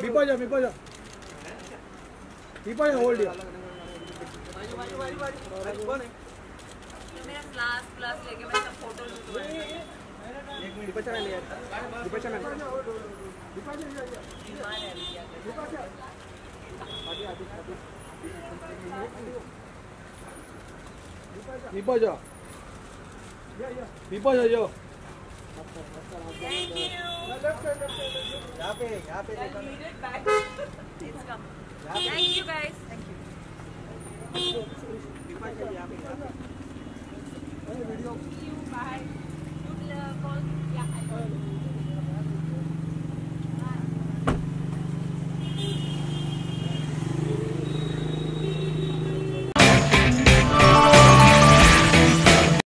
Bipaja, Bipaja. Bipaja, hold here. मेरा glass glass लेके मैं सब फ़ोटो लूँ एक मिनट दीपाचा मैम यार दीपाचा मैम दीपाचा दीपाचा आगे आगे आगे दीपाचा Yeah, yeah. People are you. Thank you. Thank you guys. Thank you. Thank you. Bye.